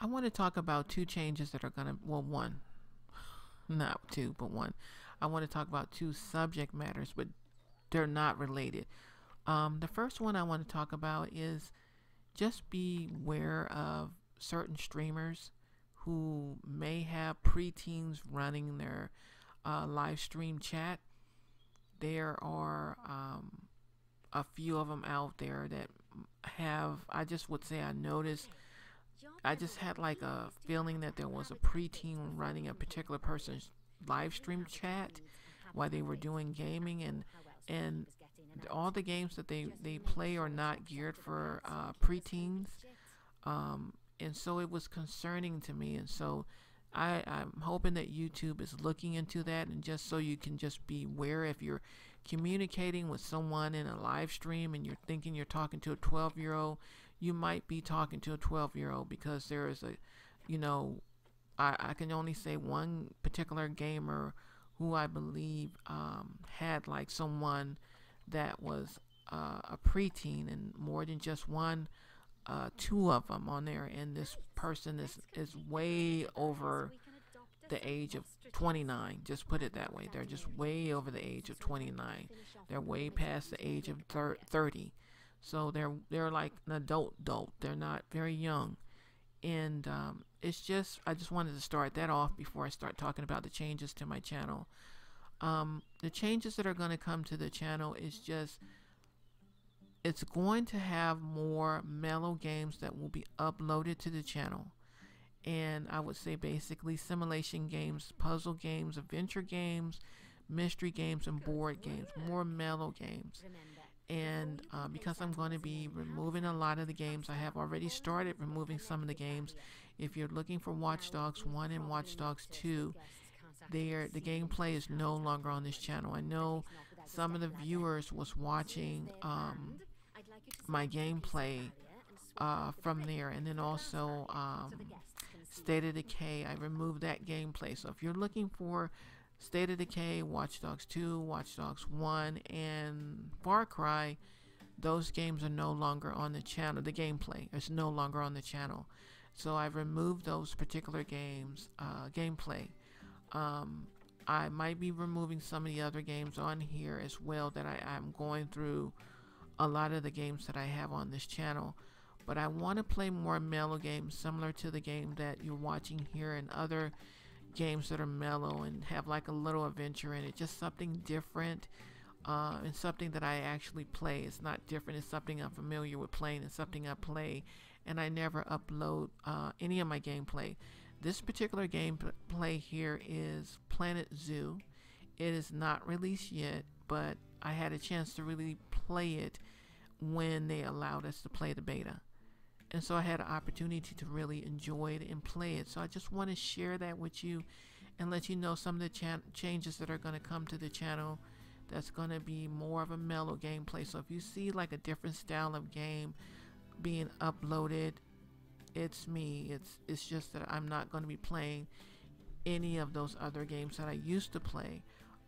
I want to talk about two changes that are going to, well, one, not two, but one. I want to talk about two subject matters, but they're not related. Um, the first one I want to talk about is just beware of certain streamers who may have preteens running their uh, live stream chat. There are um, a few of them out there that have, I just would say, I noticed. I just had like a feeling that there was a preteen running a particular person's live stream chat while they were doing gaming and and all the games that they they play are not geared for uh, preteens. Um, and so it was concerning to me. And so I, I'm hoping that YouTube is looking into that and just so you can just be aware if you're communicating with someone in a live stream and you're thinking you're talking to a 12 year old you might be talking to a 12 year old because there is a you know I, I can only say one particular gamer who I believe um, had like someone that was uh, a preteen and more than just one uh, two of them on there. And this person is is way over the age of 29 just put it that way. They're just way over the age of 29 they're way past the age of 30 so they're they're like an adult adult. They're not very young. And um, it's just I just wanted to start that off before I start talking about the changes to my channel. Um, the changes that are going to come to the channel is just it's going to have more mellow games that will be uploaded to the channel. And I would say basically simulation games, puzzle games, adventure games, mystery games, and board games, more mellow games. And uh, because I'm going to be removing a lot of the games, I have already started removing some of the games. If you're looking for Watch Dogs 1 and Watch Dogs 2, there the gameplay is no longer on this channel. I know some of the viewers was watching um, my gameplay uh, from there, and then also um, State of Decay. I removed that gameplay. So if you're looking for State of Decay, Watch Dogs 2, Watch Dogs 1, and Far Cry, those games are no longer on the channel. The gameplay is no longer on the channel. So I've removed those particular games, uh, gameplay. Um, I might be removing some of the other games on here as well that I, I'm going through a lot of the games that I have on this channel but I want to play more mellow games similar to the game that you're watching here and other games that are mellow and have like a little adventure in it just something different uh, and something that I actually play. It's not different it's something I'm familiar with playing it's something I play and I never upload uh, any of my gameplay. This particular gameplay here is Planet Zoo. It is not released yet but I had a chance to really play it when they allowed us to play the beta and so I had an opportunity to really enjoy it and play it. So I just want to share that with you and let you know some of the cha- changes that are going to come to the channel. That's going to be more of a mellow gameplay. So if you see like a different style of game being uploaded, it's me. It's it's just that I'm not going to be playing any of those other games that I used to play.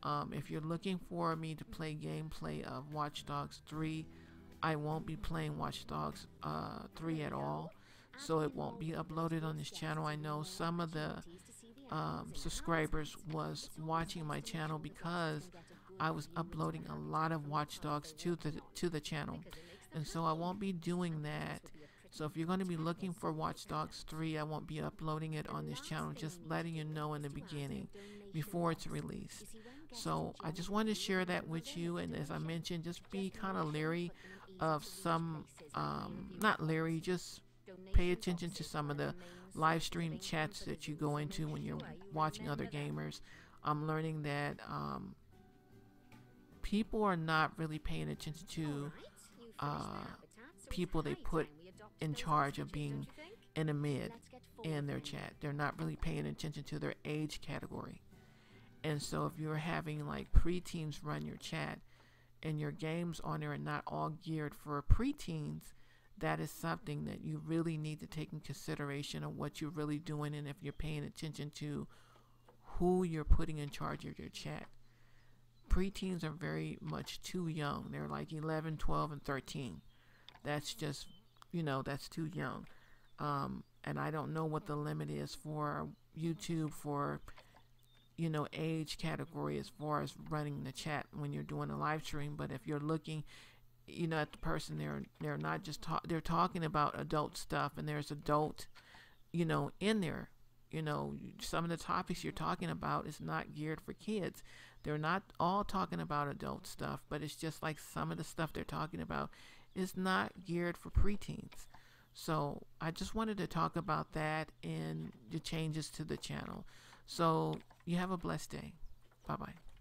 Um, if you're looking for me to play gameplay of Watch Dogs 3, I won't be playing Watch Dogs uh, 3 at all, so it won't be uploaded on this channel. I know some of the um, subscribers was watching my channel because I was uploading a lot of Watch Dogs to the to the channel, and so I won't be doing that. So if you're going to be looking for Watch Dogs 3, I won't be uploading it on this channel, just letting you know in the beginning before it's released. So I just wanted to share that with you, and as I mentioned, just be kind of leery of some, um, not Larry, just pay attention to some of the live stream chats that you go into when you're watching other gamers. I'm learning that um, people are not really paying attention to uh, people they put in charge of being in a mid in their chat. They're not really paying attention to their age category. And so if you're having like pre-teens run your chat, and your games on there are not all geared for preteens, that is something that you really need to take in consideration of what you're really doing and if you're paying attention to who you're putting in charge of your chat. Preteens are very much too young. They're like 11, 12, and 13. That's just, you know, that's too young. Um, and I don't know what the limit is for YouTube for you know age category as far as running the chat when you're doing a live stream but if you're looking you know at the person they're they're not just talk they're talking about adult stuff and there's adult you know in there. You know some of the topics you're talking about is not geared for kids. They're not all talking about adult stuff but it's just like some of the stuff they're talking about is not geared for preteens. So I just wanted to talk about that and the changes to the channel. So you have a blessed day. Bye bye.